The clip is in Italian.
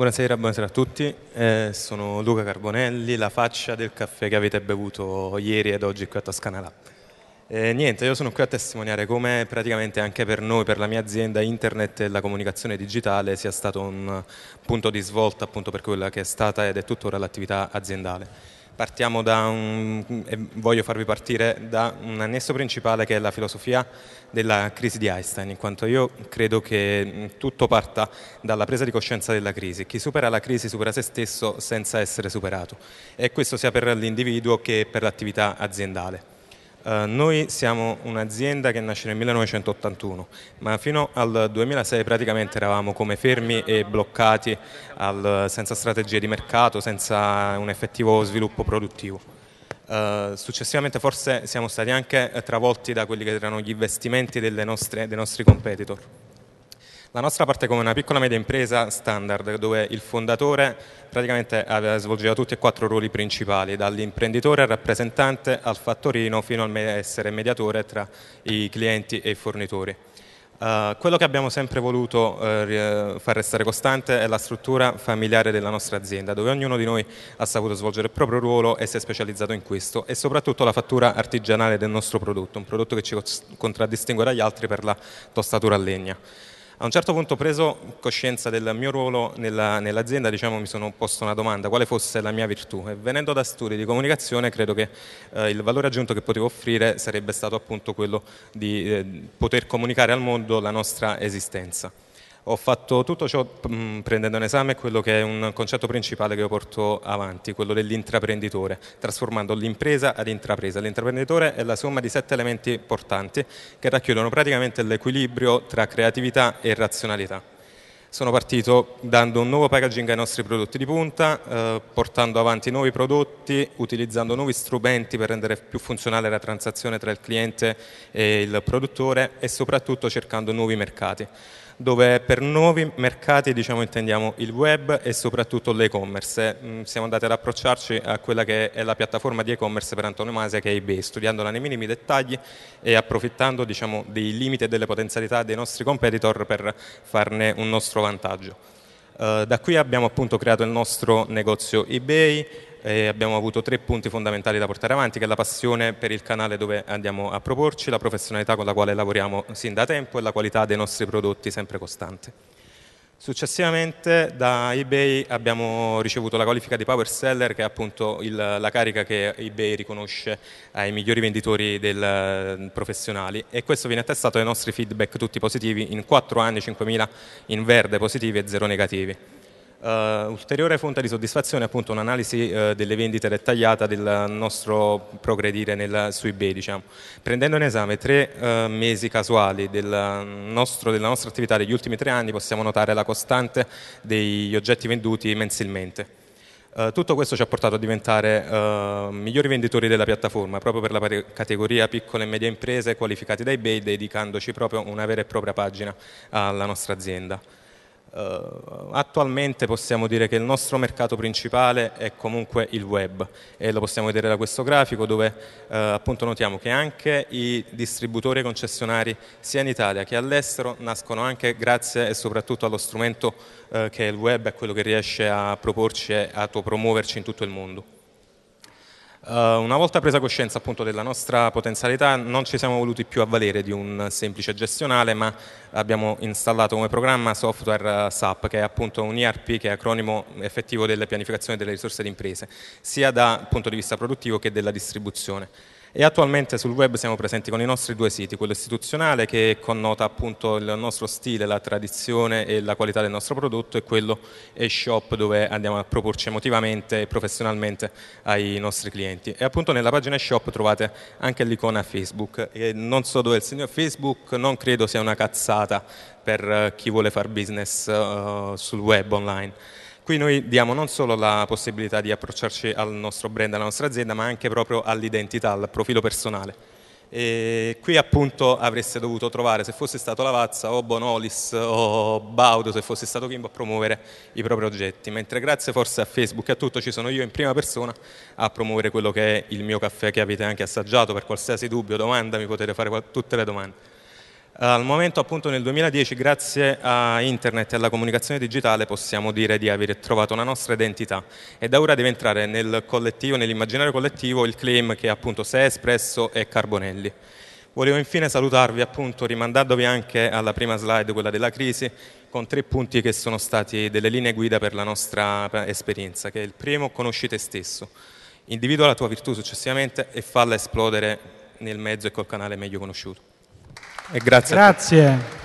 Buonasera, buonasera a tutti, eh, sono Luca Carbonelli, la faccia del caffè che avete bevuto ieri ed oggi qui a Toscana Lab. Eh, niente, io sono qui a testimoniare come praticamente anche per noi, per la mia azienda, internet e la comunicazione digitale sia stato un punto di svolta appunto per quella che è stata ed è tuttora l'attività aziendale. Partiamo da un, e voglio farvi partire da un annesso principale che è la filosofia della crisi di Einstein, in quanto io credo che tutto parta dalla presa di coscienza della crisi. Chi supera la crisi supera se stesso senza essere superato e questo sia per l'individuo che per l'attività aziendale. Uh, noi siamo un'azienda che nasce nel 1981, ma fino al 2006 praticamente eravamo come fermi e bloccati al, senza strategie di mercato, senza un effettivo sviluppo produttivo. Uh, successivamente forse siamo stati anche travolti da quelli che erano gli investimenti nostre, dei nostri competitor. La nostra parte come una piccola media impresa standard dove il fondatore praticamente svolgeva tutti e quattro ruoli principali, dall'imprenditore al rappresentante al fattorino fino a essere mediatore tra i clienti e i fornitori. Uh, quello che abbiamo sempre voluto uh, far restare costante è la struttura familiare della nostra azienda, dove ognuno di noi ha saputo svolgere il proprio ruolo e si è specializzato in questo, e soprattutto la fattura artigianale del nostro prodotto, un prodotto che ci contraddistingue dagli altri per la tostatura a legna. A un certo punto, preso coscienza del mio ruolo nella, nell'azienda, diciamo, mi sono posto una domanda, quale fosse la mia virtù. E venendo da studi di comunicazione, credo che eh, il valore aggiunto che potevo offrire sarebbe stato appunto quello di eh, poter comunicare al mondo la nostra esistenza. Ho fatto tutto ciò mh, prendendo in esame quello che è un concetto principale che io porto avanti, quello dell'intraprenditore, trasformando l'impresa ad intrapresa. L'intraprenditore è la somma di sette elementi portanti che racchiudono praticamente l'equilibrio tra creatività e razionalità. Sono partito dando un nuovo packaging ai nostri prodotti di punta, eh, portando avanti nuovi prodotti, utilizzando nuovi strumenti per rendere più funzionale la transazione tra il cliente e il produttore e soprattutto cercando nuovi mercati dove per nuovi mercati diciamo, intendiamo il web e soprattutto l'e-commerce. Mm, siamo andati ad approcciarci a quella che è la piattaforma di e-commerce per antonomasia che è eBay, studiandola nei minimi dettagli e approfittando diciamo, dei limiti e delle potenzialità dei nostri competitor per farne un nostro vantaggio. Uh, da qui abbiamo appunto creato il nostro negozio eBay, e abbiamo avuto tre punti fondamentali da portare avanti, che è la passione per il canale dove andiamo a proporci, la professionalità con la quale lavoriamo sin da tempo e la qualità dei nostri prodotti sempre costante. Successivamente da eBay abbiamo ricevuto la qualifica di Power Seller che è appunto il, la carica che eBay riconosce ai migliori venditori del, professionali e questo viene attestato ai nostri feedback tutti positivi in 4 anni, 5.000 in verde positivi e 0 negativi. Uh, ulteriore fonte di soddisfazione è appunto un'analisi uh, delle vendite dettagliata del nostro progredire nel, su eBay, diciamo. prendendo in esame tre uh, mesi casuali del nostro, della nostra attività degli ultimi tre anni possiamo notare la costante degli oggetti venduti mensilmente. Tutto questo ci ha portato a diventare migliori venditori della piattaforma proprio per la categoria piccole e medie imprese qualificate da eBay dedicandoci proprio una vera e propria pagina alla nostra azienda. Uh, attualmente possiamo dire che il nostro mercato principale è comunque il web e lo possiamo vedere da questo grafico dove uh, appunto notiamo che anche i distributori e concessionari sia in Italia che all'estero nascono anche grazie e soprattutto allo strumento uh, che è il web, è quello che riesce a proporci e a promuoverci in tutto il mondo. Uh, una volta presa coscienza appunto della nostra potenzialità non ci siamo voluti più avvalere di un semplice gestionale ma abbiamo installato come programma software uh, SAP che è appunto un ERP che è acronimo effettivo della pianificazione delle risorse di imprese sia dal punto di vista produttivo che della distribuzione e attualmente sul web siamo presenti con i nostri due siti, quello istituzionale che connota appunto il nostro stile, la tradizione e la qualità del nostro prodotto e quello e-shop dove andiamo a proporci emotivamente e professionalmente ai nostri clienti. E appunto nella pagina e-shop trovate anche l'icona Facebook e non so dove è il segno Facebook, non credo sia una cazzata per chi vuole fare business uh, sul web online. Qui noi diamo non solo la possibilità di approcciarci al nostro brand, alla nostra azienda, ma anche proprio all'identità, al profilo personale. E qui appunto avreste dovuto trovare, se fosse stato Lavazza o Bonolis o Baudo, se fosse stato Kimbo a promuovere i propri oggetti, mentre grazie forse a Facebook e a tutto ci sono io in prima persona a promuovere quello che è il mio caffè che avete anche assaggiato, per qualsiasi dubbio, domanda mi potete fare tutte le domande. Al momento appunto nel 2010 grazie a internet e alla comunicazione digitale possiamo dire di aver trovato una nostra identità e da ora deve entrare nel collettivo, nell'immaginario collettivo il claim che appunto Se Espresso e Carbonelli. Volevo infine salutarvi appunto rimandandovi anche alla prima slide, quella della crisi, con tre punti che sono stati delle linee guida per la nostra esperienza, che è il primo, conosci te stesso, individua la tua virtù successivamente e falla esplodere nel mezzo e col canale meglio conosciuto. E grazie. Grazie.